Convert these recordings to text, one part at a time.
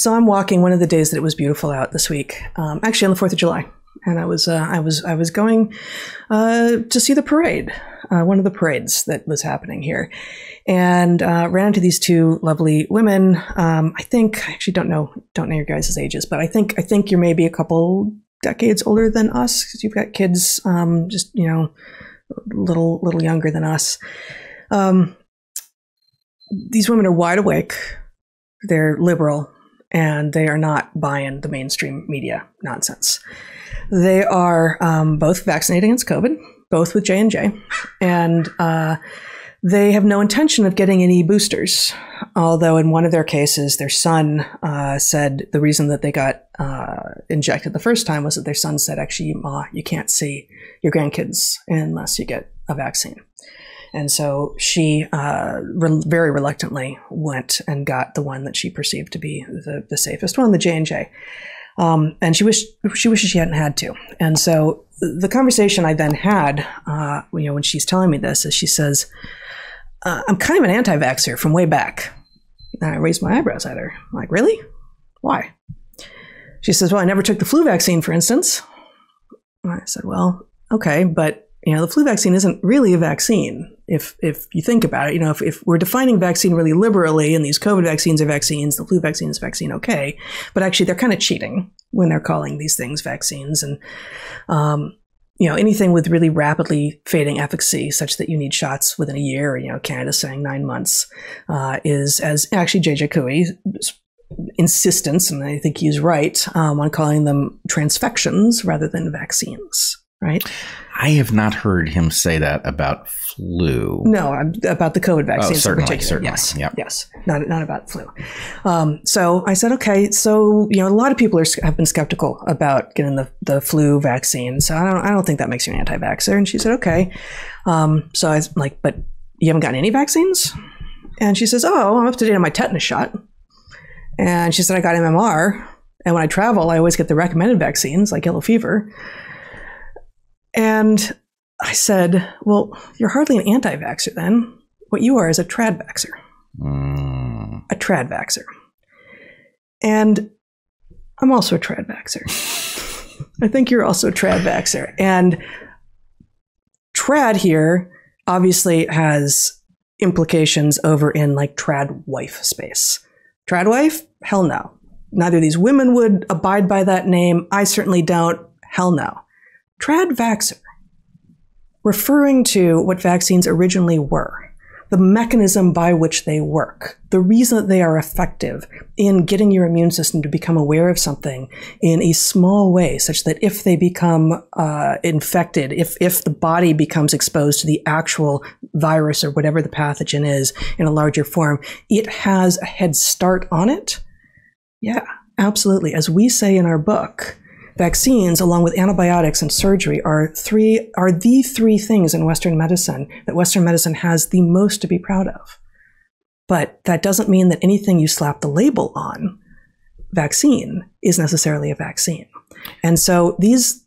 So I'm walking one of the days that it was beautiful out this week, um, actually on the Fourth of July, and I was uh, I was I was going uh, to see the parade, uh, one of the parades that was happening here, and uh, ran into these two lovely women. Um, I think I actually don't know don't know your guys' ages, but I think I think you're maybe a couple decades older than us because you've got kids, um, just you know, little little younger than us. Um, these women are wide awake. They're liberal and they are not buying the mainstream media nonsense. They are um, both vaccinated against COVID, both with J and J, and uh, they have no intention of getting any boosters. Although in one of their cases, their son uh, said the reason that they got uh, injected the first time was that their son said, "Actually, Ma, you can't see your grandkids unless you get a vaccine." And so she uh, re- very reluctantly went and got the one that she perceived to be the, the safest one, the J and J. Um, and she wished she wishes she hadn't had to. And so the conversation I then had, uh, you know, when she's telling me this, is she says, uh, "I'm kind of an anti-vaxxer from way back." And I raised my eyebrows at her, I'm like, "Really? Why?" She says, "Well, I never took the flu vaccine, for instance." And I said, "Well, okay, but." You know, the flu vaccine isn't really a vaccine if if you think about it, you know, if, if we're defining vaccine really liberally and these COVID vaccines are vaccines, the flu vaccine is vaccine, okay. But actually, they're kind of cheating when they're calling these things vaccines. And, um, you know, anything with really rapidly fading efficacy, such that you need shots within a year, or, you know, Canada saying nine months, uh, is as actually JJ Couey insistence, and I think he's right um, on calling them transfections rather than vaccines, right? I have not heard him say that about flu. No, about the COVID vaccines oh, certainly, in particular. Certainly. Yes, yep. yes, not not about flu. Um, so I said, okay, so you know, a lot of people are, have been skeptical about getting the, the flu vaccine. So I don't I don't think that makes you an anti-vaxxer. And she said, okay. Um, so I was like, but you haven't gotten any vaccines? And she says, oh, I'm up to date on my tetanus shot. And she said, I got MMR. And when I travel, I always get the recommended vaccines like yellow fever. And I said, Well, you're hardly an anti vaxxer then. What you are is a trad vaxxer. Mm. A trad vaxxer. And I'm also a trad vaxxer. I think you're also a trad vaxxer. And trad here obviously has implications over in like trad wife space. Trad wife? Hell no. Neither of these women would abide by that name. I certainly don't. Hell no. Trad vaxxer, referring to what vaccines originally were, the mechanism by which they work, the reason that they are effective in getting your immune system to become aware of something in a small way, such that if they become uh, infected, if, if the body becomes exposed to the actual virus or whatever the pathogen is in a larger form, it has a head start on it. Yeah, absolutely. As we say in our book, vaccines along with antibiotics and surgery are three are the three things in western medicine that western medicine has the most to be proud of but that doesn't mean that anything you slap the label on vaccine is necessarily a vaccine and so these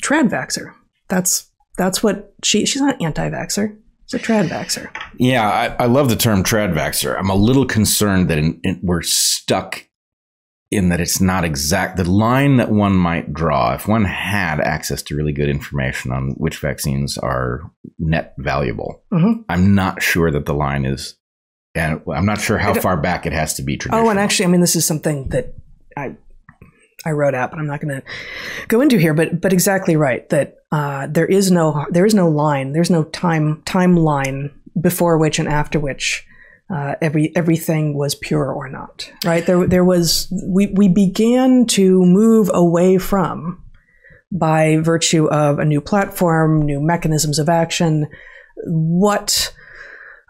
trad vaxxer that's that's what she she's not anti vaxer. She's a trad vaxxer Yeah, I, I love the term trad vaxxer. I'm a little concerned that in, in, we're stuck in that it's not exact. The line that one might draw, if one had access to really good information on which vaccines are net valuable, mm-hmm. I'm not sure that the line is, and I'm not sure how far back it has to be. Oh, and actually, I mean, this is something that I I wrote out, but I'm not going to go into here. But but exactly right that uh, there is no there is no line. There's no time timeline before which and after which uh, every everything was pure or not. Right there there was we we began to move away from by virtue of a new platform, new mechanisms of action, what.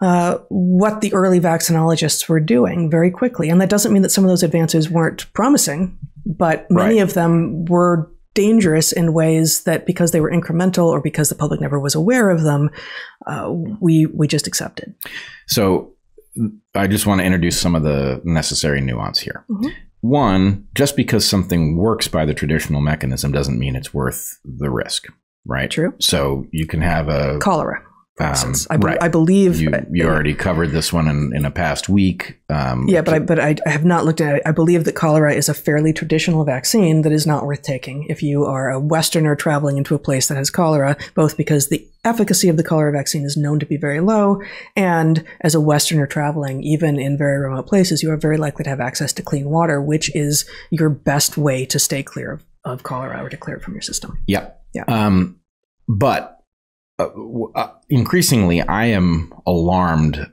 Uh, what the early vaccinologists were doing very quickly. And that doesn't mean that some of those advances weren't promising, but many Right. of them were dangerous in ways that because they were incremental or because the public never was aware of them, uh, we we just accepted. So I just want to introduce some of the necessary nuance here. Mhm. One, just because something works by the traditional mechanism doesn't mean it's worth the risk, right? True. So you can have a Cholera. Um. I, right. I believe You, you already covered this one in, in a past week. Um, Yeah, but I, but I, I have not looked at it. I believe that cholera is a fairly traditional vaccine that is not worth taking if you are a Westerner traveling into a place that has cholera, both because the efficacy of the cholera vaccine is known to be very low, and as a Westerner traveling, even in very remote places, you are very likely to have access to clean water, which is your best way to stay clear of, of cholera or to clear it from your system. Yeah. Yeah. Um, but uh, uh, increasingly, I am alarmed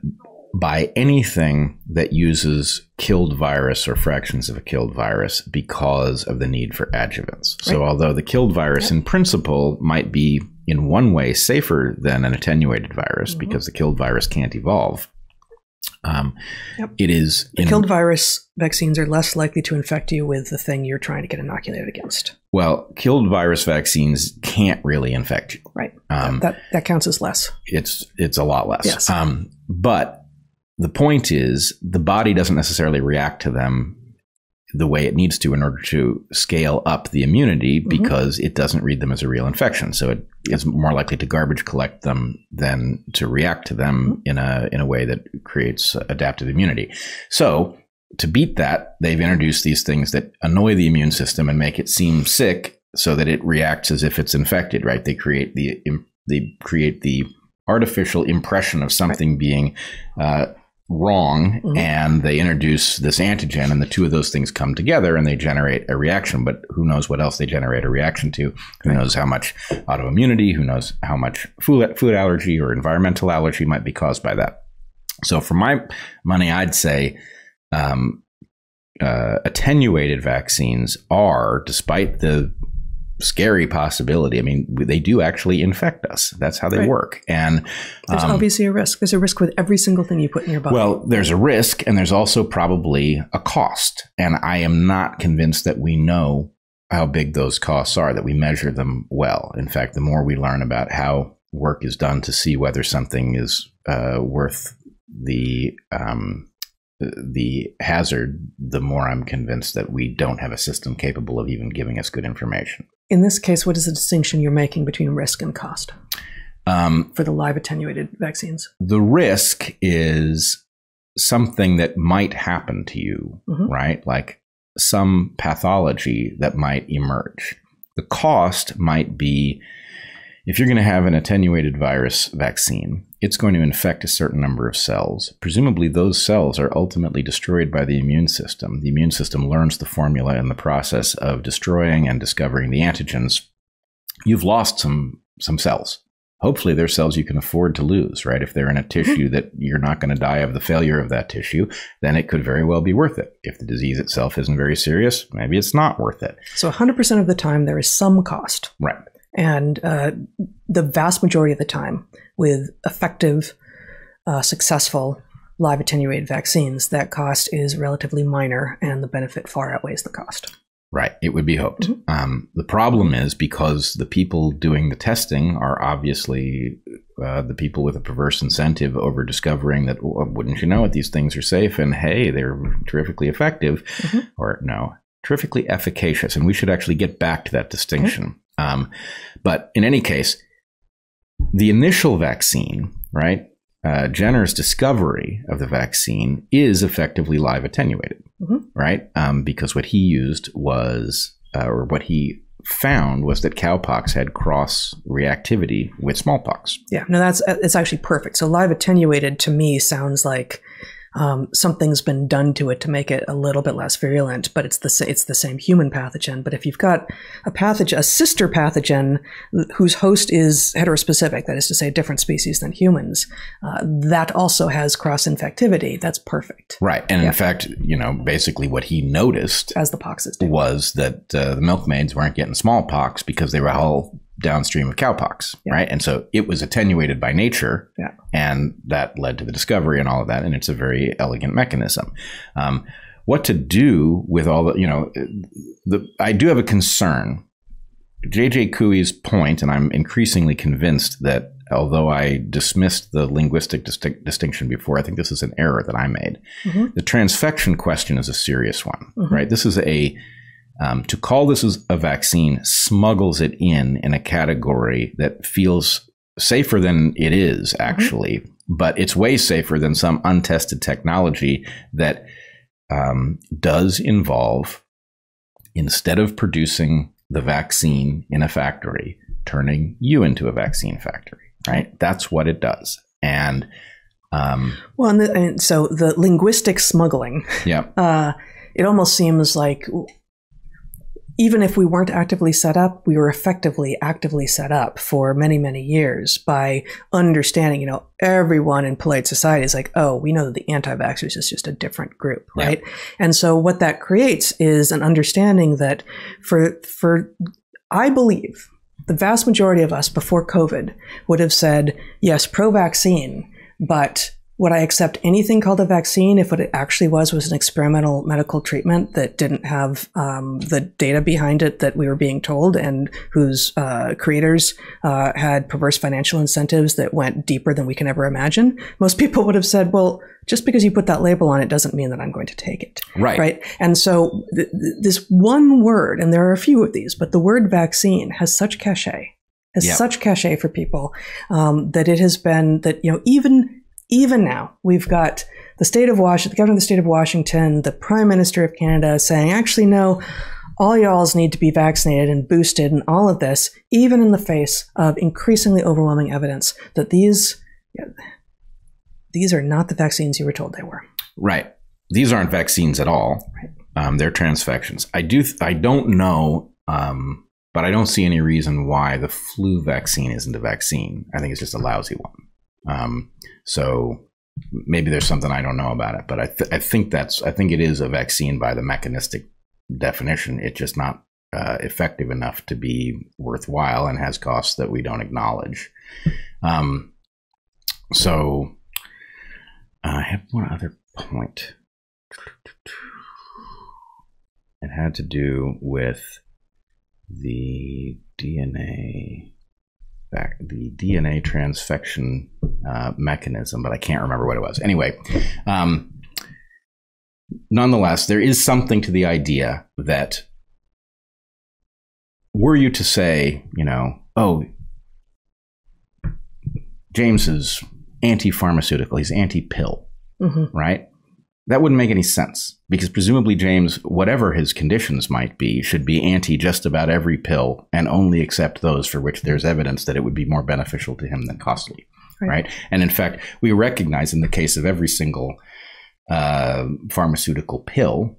by anything that uses killed virus or fractions of a killed virus because of the need for adjuvants. So, although the killed virus in principle might be in one way safer than an attenuated virus Mhm. because the killed virus can't evolve, um, Yep. it is The in- killed virus vaccines are less likely to infect you with the thing you're trying to get inoculated against. well, killed virus vaccines can't really infect you. Right. Um, that that counts as less. it's it's a lot less. Yes. Um, but the point is, the body doesn't necessarily react to them the way it needs to in order to scale up the immunity Mhm. because it doesn't read them as a real infection. So it is more likely to garbage collect them than to react to them in a in a way that creates adaptive immunity. So to beat that, they've introduced these things that annoy the immune system and make it seem sick so that it reacts as if it's infected, right? They create the they create the artificial impression of something being uh, wrong, Mhm. and they introduce this antigen, and the two of those things come together, and they generate a reaction. But who knows what else they generate a reaction to? Who knows how much autoimmunity? Who knows how much food food allergy or environmental allergy might be caused by that? So, for my money, I'd say um, uh, attenuated vaccines are, despite the scary possibility. I mean, they do actually infect us. That's how they Right. work. And There's um, obviously a risk. There's a risk with every single thing you put in your body. well, there's a risk, and there's also probably a cost. And I am not convinced that we know how big those costs are, that we measure them well. In fact, the more we learn about how work is done to see whether something is uh, worth the um, the hazard, the more I'm convinced that we don't have a system capable of even giving us good information. In this case, what is the distinction you're making between risk and cost Um, for the live attenuated vaccines? the risk is something that might happen to you, Mhm. right? Like some pathology that might emerge. The cost might be if you're going to have an attenuated virus vaccine, it's going to infect a certain number of cells. Presumably, those cells are ultimately destroyed by the immune system. The immune system learns the formula in the process of destroying and discovering the antigens. You've lost some some cells hopefully they're cells you can afford to lose, right? If they're in a mm-hmm. tissue that you're not going to die of the failure of that tissue, then it could very well be worth it. If the disease itself isn't very serious, maybe it's not worth it. So 100% of the time, there is some cost. Right. And uh, the vast majority of the time, with effective, uh, successful live attenuated vaccines, that cost is relatively minor and the benefit far outweighs the cost. Right. It would be hoped. Mhm. Um, the problem is because the people doing the testing are obviously uh, the people with a perverse incentive over discovering that, well, wouldn't you know it, these things are safe and hey, they're terrifically effective. Mhm. Or no, terrifically efficacious. And we should actually get back to that distinction. Um, but in any case, the initial vaccine, right? Uh, Jenner's discovery of the vaccine is effectively live attenuated, Mhm. right? Um, because what he used was, uh, or what he found was that cowpox had cross reactivity with smallpox. Yeah, no, that's it's actually perfect. So live attenuated to me sounds like um, something's been done to it to make it a little bit less virulent, but it's the it's the same human pathogen. But if you've got a pathogen, a sister pathogen whose host is heterospecific, that is to say, a different species than humans, uh, that also has cross infectivity. That's perfect, Right. And Yeah. in fact, you know, basically what he noticed as the poxes do. was that uh, the milkmaids weren't getting smallpox because they were all downstream of cowpox, Yeah. right? And so it was attenuated by nature, Yeah. and that led to the discovery and all of that. And it's a very elegant mechanism. Um, what to do with all the, you know, the I do have a concern. JJ Couey's point, and I'm increasingly convinced that although I dismissed the linguistic disti- distinction before, I think this is an error that I made. Mhm. The transfection question is a serious one, Mhm. right? This is a um, to call this a vaccine smuggles it in in a category that feels safer than it is actually, mm-hmm. but it's way safer than some untested technology that um, does involve instead of producing the vaccine in a factory, turning you into a vaccine factory. Right? That's what it does, and um, well, and, the, and, so the linguistic smuggling. Yeah. Uh, it almost seems like even if we weren't actively set up, we were effectively actively set up for many, many years by understanding, you know, everyone in polite society is like, oh, we know that the anti vaxxers is just a different group, right? Yeah. And so what that creates is an understanding that for, for, I believe the vast majority of us before COVID would have said, yes, pro vaccine, but would I accept anything called a vaccine if what it actually was was an experimental medical treatment that didn't have um, the data behind it that we were being told and whose uh, creators uh, had perverse financial incentives that went deeper than we can ever imagine? Most people would have said, well, just because you put that label on it doesn't mean that I'm going to take it. Right. Right. And so th- th- this one word, and there are a few of these, but the word vaccine has such cachet has yep. such cachet for people um, that it has been that you know even even now, we've got the state of Washington, the governor of the state of Washington, the prime minister of Canada saying, actually, no, all y'alls need to be vaccinated and boosted and all of this, even in the face of increasingly overwhelming evidence that these, these are not the vaccines you were told they were. Right. These aren't vaccines at all. Right. Um, they're transfections. I do. I don't know, um, but I don't see any reason why the flu vaccine isn't a vaccine. I think it's just a lousy one. Um, so maybe there's something I don't know about it, but I, th- I think that's I think it is a vaccine by the mechanistic definition. It's just not uh, effective enough to be worthwhile and has costs that we don't acknowledge. Um, so uh, I have one other point. It had to do with the DNA back the DNA transfection uh, mechanism, but I can't remember what it was. Anyway, um, nonetheless, there is something to the idea that were you to say, you know, oh, James is anti pharmaceutical, he's anti pill, mm-hmm. right? That wouldn't make any sense because presumably James, whatever his conditions might be, should be anti just about every pill and only accept those for which there's evidence that it would be more beneficial to him than costly. Right. right? And in fact, we recognize in the case of every single uh, pharmaceutical pill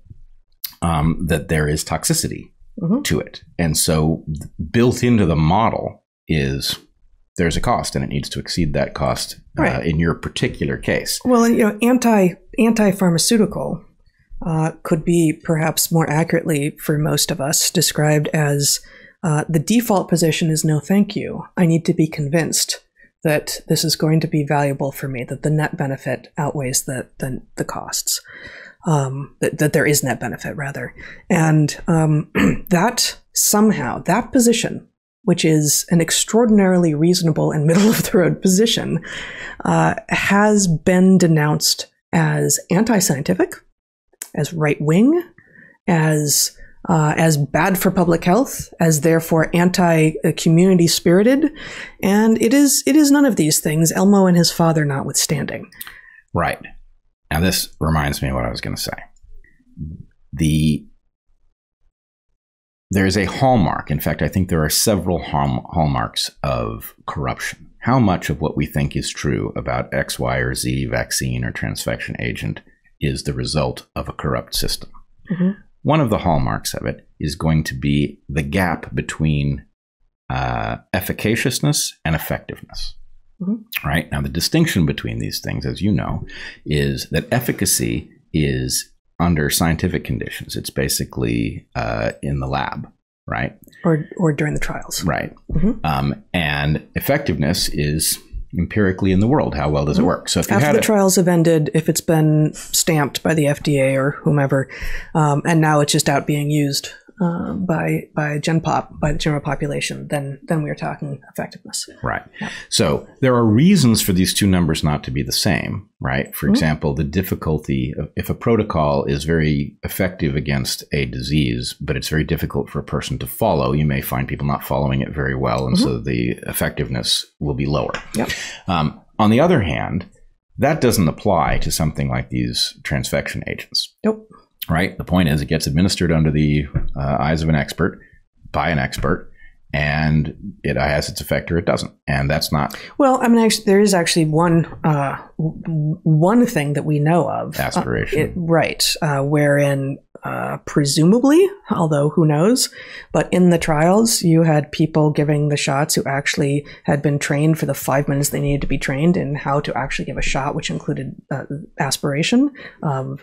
um, that there is toxicity mm-hmm. to it. And so built into the model is there's a cost and it needs to exceed that cost uh, right. uh, in your particular case. Well, you know, anti anti pharmaceutical uh, could be perhaps more accurately for most of us described as uh, the default position is no thank you. I need to be convinced that this is going to be valuable for me, that the net benefit outweighs the the, the costs. Um, that, that there is net benefit rather, and um, that somehow that position which is an extraordinarily reasonable and middle of the road position, uh, has been denounced as anti scientific, as right wing, as uh, as bad for public health, as therefore anti-community spirited, and it is it is none of these things. Elmo and his father, notwithstanding. Right. Now this reminds me of what I was going to say. The there is a hallmark. In fact, I think there are several hallmarks of corruption. How much of what we think is true about X, Y, or Z vaccine or transfection agent is the result of a corrupt system? Mm-hmm. One of the hallmarks of it is going to be the gap between uh, efficaciousness and effectiveness. Mm-hmm. Right? Now, the distinction between these things, as you know, is that efficacy is under scientific conditions. It's basically uh, in the lab, right? Or or during the trials, right? Mm-hmm. Um, and effectiveness is empirically in the world. How well does mm-hmm. it work? So if after the a, trials have ended, if it's been stamped by the FDA or whomever, um, and now it's just out being used uh, by by gen pop by the general population, then then we are talking effectiveness. Right. So there are reasons for these two numbers not to be the same. Right. For example, the difficulty of, if a protocol is very effective against a disease, but it's very difficult for a person to follow, you may find people not following it very well, and so the effectiveness will be lower. Yep. Um, on the other hand, that doesn't apply to something like these transfection agents. Nope. Right? The point is, it gets administered under the uh, eyes of an expert by an expert, and it has its effect or it doesn't. And that's not Well, I mean, actually, there is actually one uh, one thing that we know of, aspiration. Uh, it, right? Uh, wherein, uh, presumably, although who knows, but in the trials, you had people giving the shots who actually had been trained for the five minutes they needed to be trained in how to actually give a shot, which included uh, aspiration. Um,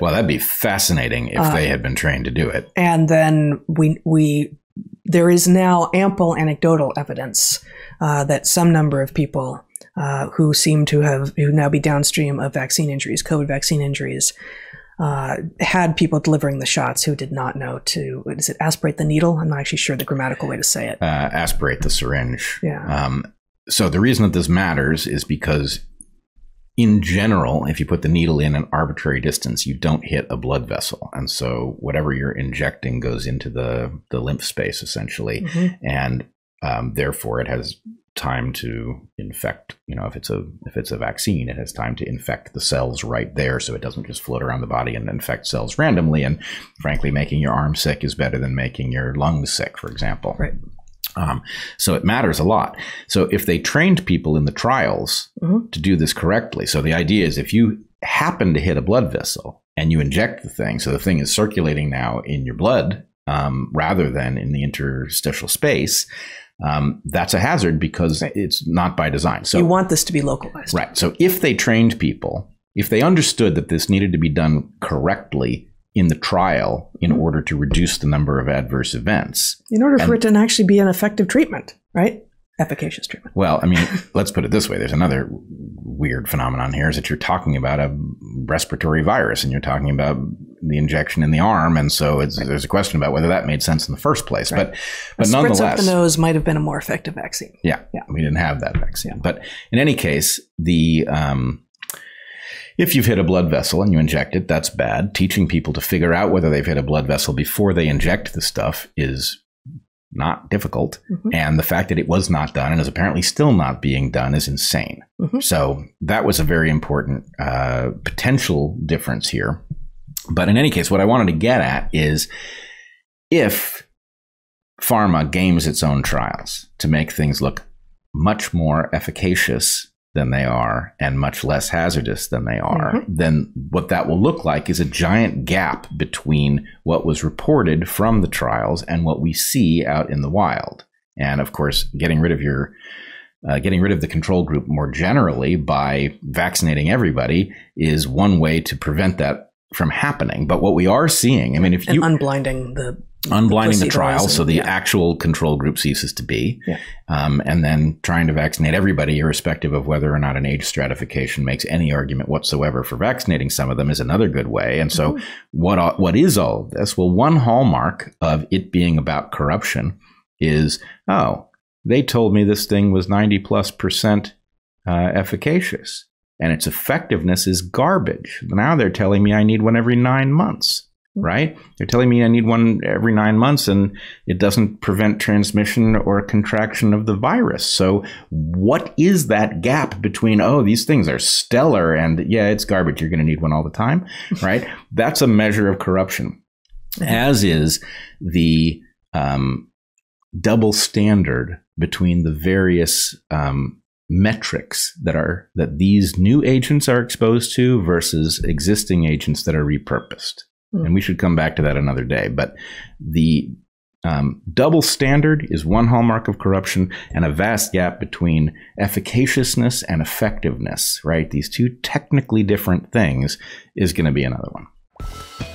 well, that'd be fascinating if they had been trained to do it. and then we we there is now ample anecdotal evidence uh, that some number of people uh, who seem to have who now be downstream of vaccine injuries, COVID vaccine injuries, uh, had people delivering the shots who did not know to what is it aspirate the needle? I'm not actually sure the grammatical way to say it. Uh, aspirate the syringe. Yeah. Um, so the reason that this matters is because, in general, if you put the needle in an arbitrary distance, you don't hit a blood vessel, and so whatever you're injecting goes into the the lymph space essentially, Mhm. and um, therefore it has time to infect. You know, if it's a if it's a vaccine, it has time to infect the cells right there, so it doesn't just float around the body and infect cells randomly. And frankly, making your arm sick is better than making your lungs sick, for example. Right. Um, so it matters a lot. So if they trained people in the trials Mhm. to do this correctly, so the idea is if you happen to hit a blood vessel and you inject the thing, so the thing is circulating now in your blood um, rather than in the interstitial space, um, that's a hazard because it's not by design. So you want this to be localized. Right. So if they trained people, if they understood that this needed to be done correctly in the trial in order to reduce the number of adverse events, In order for it to actually be an effective treatment, right? Efficacious treatment. well, I mean, let's put it this way. There's another weird phenomenon here is that you're talking about a respiratory virus and you're talking about the injection in the arm. And so it's, there's a question about whether that made sense in the first place. Right. But, A but spritz up nonetheless, the nose might have been a more effective vaccine. Yeah, Yeah. we didn't have that vaccine. But in any case, the um, if you've hit a blood vessel and you inject it, that's bad. Teaching people to figure out whether they've hit a blood vessel before they inject the stuff is not difficult. Mhm. And the fact that it was not done and is apparently still not being done is insane. Mhm. So that was a very important uh, potential difference here. But in any case, what I wanted to get at is if pharma games its own trials to make things look much more efficacious than they are and much less hazardous than they are, then what that will look like is a giant gap between what was reported from the trials and what we see out in the wild. And of course, getting rid of your uh, getting rid of the control group more generally by vaccinating everybody is one way to prevent that from happening. But what we are seeing, I mean, if And you unblinding the unblinding the placebos trial so the yeah. actual control group ceases to be Yeah. um, and then trying to vaccinate everybody irrespective of whether or not an age stratification makes any argument whatsoever for vaccinating some of them is another good way and so Mm-hmm. what what is all of this well one hallmark of it being about corruption is oh they told me this thing was 90 plus percent uh, efficacious and its effectiveness is garbage now they're telling me i need one every nine months right? They're telling me I need one every nine months and it doesn't prevent transmission or contraction of the virus. So, what is that gap between, oh, these things are stellar and yeah, it's garbage, you're going to need one all the time, right? That's a measure of corruption, as is the um, double standard between the various um, metrics that are that these new agents are exposed to versus existing agents that are repurposed and we should come back to that another day. But the um, double standard is one hallmark of corruption, and a vast gap between efficaciousness and effectiveness, right? These two technically different things is going to be another one.